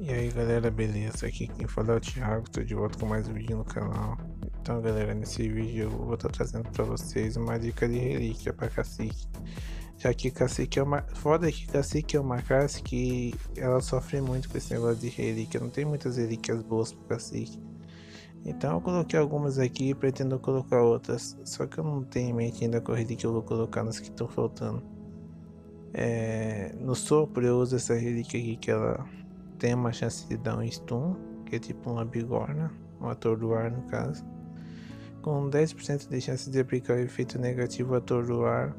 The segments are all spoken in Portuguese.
E aí galera, beleza? Aqui quem fala é o Thiago, estou de volta com mais um vídeo no canal. Então galera, nesse vídeo eu vou estar trazendo para vocês uma dica de relíquia para cacique. Já que cacique é uma. Foda que cacique é uma classe que ela sofre muito com esse negócio de relíquia. Não tem muitas relíquias boas para cacique. Então eu coloquei algumas aqui e pretendo colocar outras. Só que eu não tenho em mente ainda qual relíquia eu vou colocar nas que estão faltando. É, no sopro eu uso essa relíquia aqui que ela tem uma chance de dar um stun, que é tipo uma bigorna, um atordoar no caso, com 10% de chance de aplicar o efeito negativo atordoar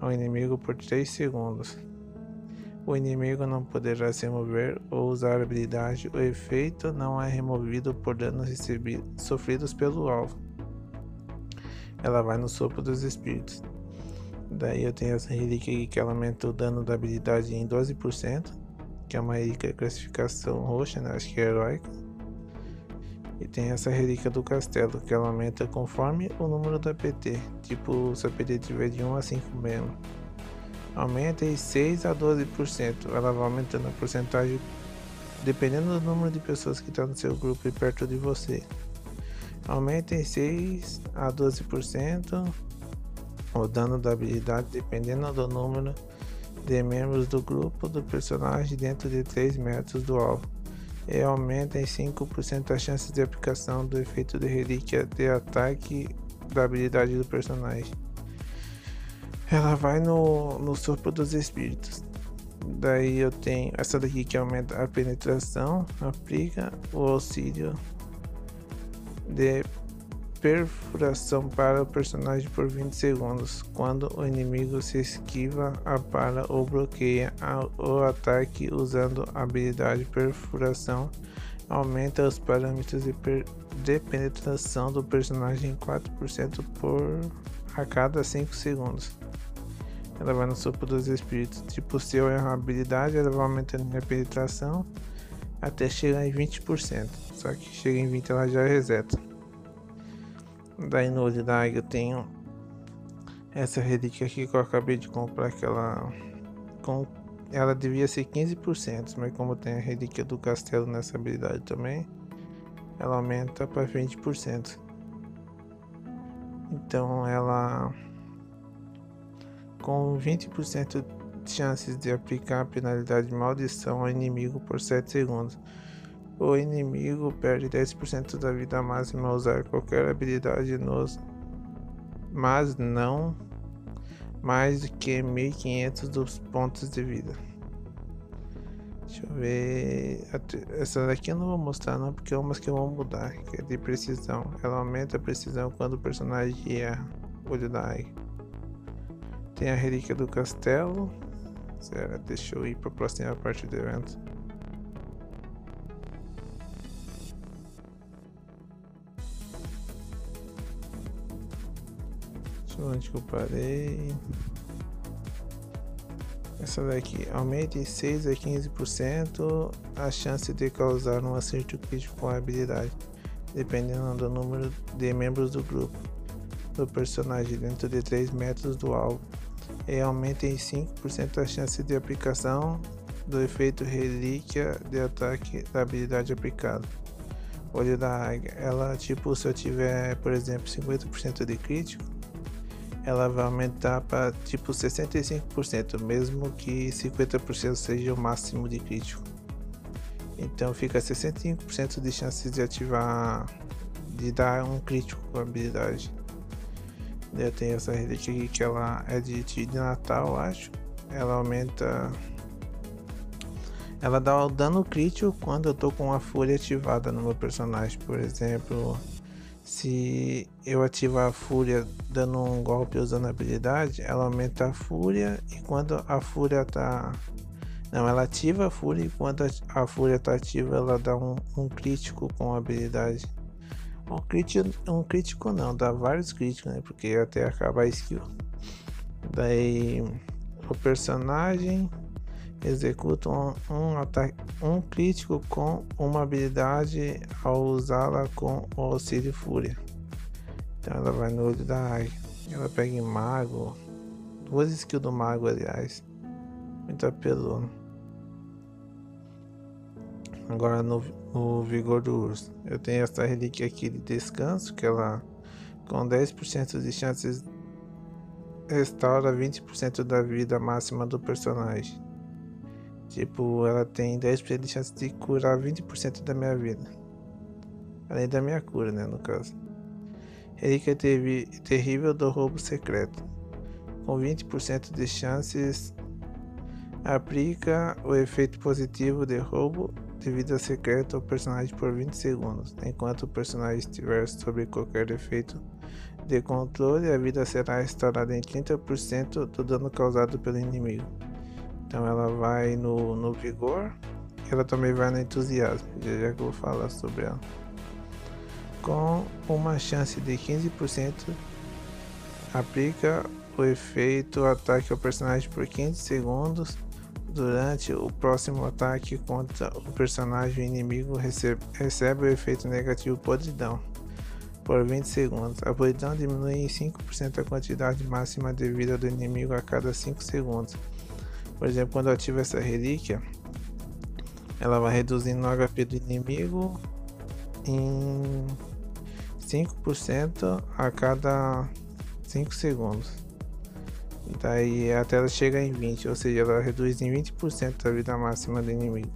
ao inimigo por 3 segundos. O inimigo não poderá se mover ou usar habilidade, o efeito não é removido por danos sofridos pelo alvo. Ela vai no sopro dos espíritos. Daí eu tenho essa relíquia que aumenta o dano da habilidade em 12% que é uma relíquia classificação roxa, né? acho que é heróica. E tem essa relíquia do castelo, que ela aumenta conforme o número da PT, tipo se a PT tiver de 1 a 5 membros. Aumenta em 6 a 12%, ela vai aumentando a porcentagem dependendo do número de pessoas que estão tá no seu grupo e perto de você. Aumenta em 6 a 12% o dano da habilidade dependendo do número de membros do grupo do personagem dentro de 3 metros do alvo e aumenta em 5% a chance de aplicação do efeito de relíquia de ataque da habilidade do personagem. Ela vai no, no sopro dos espíritos. Daí eu tenho essa daqui que aumenta a penetração, aplica o auxílio de perfuração para o personagem por 20 segundos. Quando o inimigo se esquiva, apara ou bloqueia o ataque usando a habilidade perfuração, aumenta os parâmetros de, de penetração do personagem em 4% por a cada 5 segundos. Ela vai no sopro dos espíritos. Tipo, se eu errar a habilidade, ela vai aumentando minha penetração até chegar em 20%. Só que chega em 20 ela já reseta. Da águia eu tenho essa relíquia aqui que eu acabei de comprar, que ela, com, ela devia ser 15%, mas como tem a relíquia do castelo nessa habilidade também, ela aumenta para 20%. Então ela com 20% de chances de aplicar a penalidade de maldição ao inimigo por 7 segundos. O inimigo perde 10% da vida máxima ao usar qualquer habilidade nos, mas não mais do que 1500 dos pontos de vida. Deixa eu ver. Essa daqui eu não vou mostrar não, porque é umas que eu vou mudar, que é de precisão. Ela aumenta a precisão quando o personagem erra. Olho da águia. Tem a relíquia do castelo. Será? Deixa eu ir para a próxima parte do evento. Onde que eu parei. Essa daqui, aumente 6 a 15% a chance de causar um acerto crítico com a habilidade, dependendo do número de membros do grupo do personagem dentro de 3 metros do alvo, e aumente em 5% a chance de aplicação do efeito relíquia de ataque da habilidade aplicada. Olho da águia, ela tipo se eu tiver, por exemplo, 50% de crítico, ela vai aumentar para tipo 65%, mesmo que 50% seja o máximo de crítico. Então fica 65% de chances de ativar, de dar um crítico com a habilidade. Eu tenho essa relíquia aqui que ela é de, de Natal, acho. Ela aumenta. Ela dá o dano crítico quando eu tô com a fúria ativada no meu personagem, por exemplo se eu ativar a fúria dando um golpe usando a habilidade, ela aumenta a fúria e quando a fúria tá. Não, ela ativa a fúria e quando a fúria tá ativa, ela dá um, um crítico com a habilidade. Um crítico, um crítico não, dá vários críticos, né? Porque até acabar a skill. Daí o personagem executa um, um, ataque, um crítico com uma habilidade ao usá-la com o auxílio fúria. Então ela vai no olho da águia. Ela pega em mago. Duas skills do mago, aliás. Muito apelou. Agora no, no vigor do urso. Eu tenho essa relíquia aqui de descanso, que ela com 10% de chances restaura 20% da vida máxima do personagem. Tipo, ela tem 10% de chance de curar 20% da minha vida. Além da minha cura, né, no caso. Relíquia teve, terrível do roubo secreto. Com 20% de chances, aplica o efeito positivo de roubo de vida secreta ao personagem por 20 segundos. Enquanto o personagem estiver sob qualquer efeito de controle, a vida será restaurada em 30% do dano causado pelo inimigo. Então ela vai no, no vigor e ela também vai no entusiasmo, já, que eu vou falar sobre ela. Com uma chance de 15%, aplica o efeito ataque ao personagem por 15 segundos. Durante o próximo ataque contra o personagem inimigo recebe, recebe o efeito negativo podridão por 20 segundos. A podridão diminui em 5% a quantidade máxima de vida do inimigo a cada 5 segundos. Por exemplo, quando eu ativo essa relíquia, ela vai reduzindo o HP do inimigo em 5% a cada 5 segundos. Daí até ela chega em 20, ou seja, ela reduz em 20% a vida máxima do inimigo.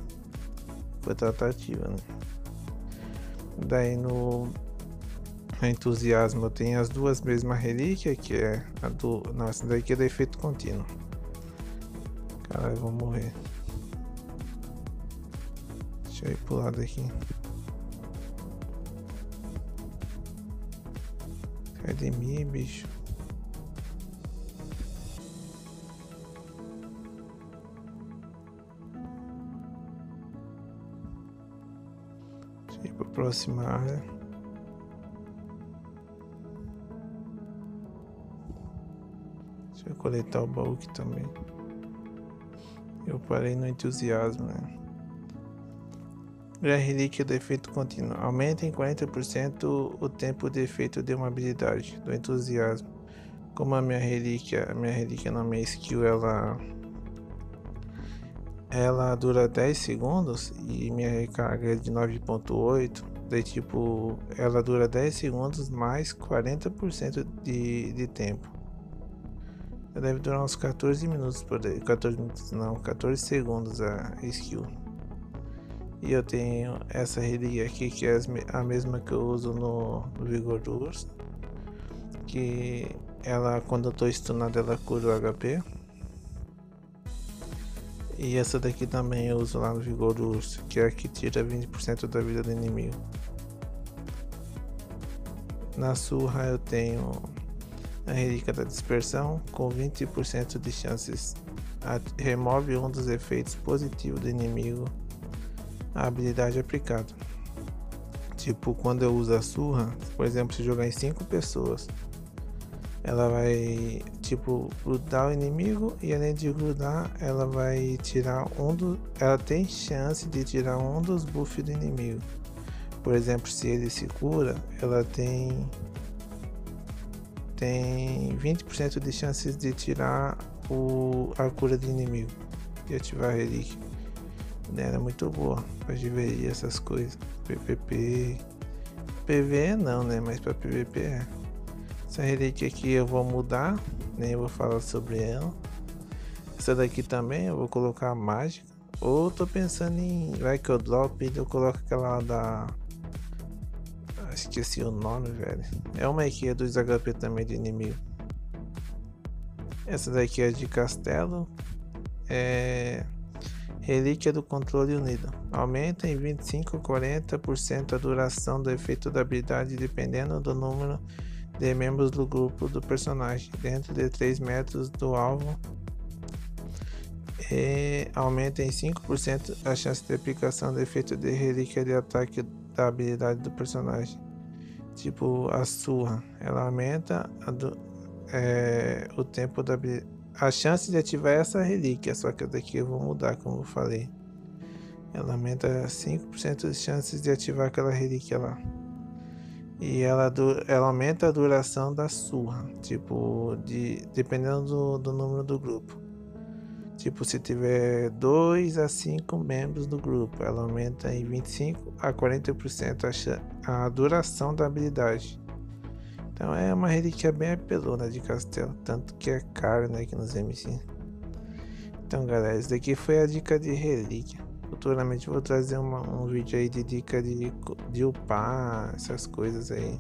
Foi tratativa, né? Daí no entusiasmo tem as duas mesmas relíquias, que é a do. Nossa, daqui é do efeito contínuo. Caralho, vou morrer. Deixa eu ir pro lado aqui. Academia, bicho. Deixa eu ir pra próxima área. Deixa eu coletar o baú aqui também. Eu parei no entusiasmo, né? a relíquia do efeito contínuo. Aumenta em 40% o tempo de efeito de uma habilidade do entusiasmo. Como a minha relíquia, a minha relíquia na minha skill, ela ela dura 10 segundos e minha recarga é de 9.8, daí tipo, ela dura 10 segundos mais 40% de, de tempo. Deve durar uns 14 minutos por aí. 14 minutos não, 14 segundos a skill. E eu tenho essa relíquia aqui que é a mesma que eu uso no, no Vigor do Urso. Que ela quando eu tô stunado ela cura o HP. E essa daqui também eu uso lá no Vigor do Urso, que é a que tira 20% da vida do inimigo. Na surra eu tenho a relíquia da dispersão, com 20% de chances, remove um dos efeitos positivos do inimigo a habilidade aplicada. Tipo, quando eu uso a surra, por exemplo, se jogar em 5 pessoas, ela vai, tipo, grudar o inimigo e além de grudar, ela vai tirar um do. Ela tem chance de tirar um dos buffs do inimigo. Por exemplo, se ele se cura, ela tem tem 20% de chances de tirar o, a cura do inimigo e ativar a relíquia. Era muito boa pra GVI essas coisas. PPP. PV não, né? Mas pra PVP é. Essa relíquia aqui eu vou mudar, nem vou falar sobre ela. Essa daqui também eu vou colocar mágica. Ou tô pensando em. Vai que eu drop eu coloco aquela da Esqueci o nome, velho. É uma é dos HP também de inimigo. Essa daqui é de castelo. É. Relíquia do controle unido. Aumenta em 25 ou 40% a duração do efeito da habilidade dependendo do número de membros do grupo do personagem, dentro de 3 metros do alvo. E aumenta em 5% a chance de aplicação do efeito de relíquia de ataque da habilidade do personagem. Tipo a surra, ela aumenta do, é, o tempo da a chance de ativar essa relíquia, só que daqui eu vou mudar, como eu falei. Ela aumenta 5% de chances de ativar aquela relíquia lá. E ela, ela aumenta a duração da surra, tipo, de, dependendo do, do número do grupo. Tipo, se tiver 2 a 5 membros do grupo, ela aumenta em 25 a 40% a, duração da habilidade. Então é uma relíquia bem apelona de castelo, tanto que é caro né, aqui nos MC. Então galera, isso daqui foi a dica de relíquia. Futuramente vou trazer uma, um vídeo aí de dica de, de upar, essas coisas aí.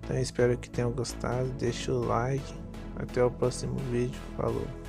Então espero que tenham gostado, deixa o like, até o próximo vídeo, falou.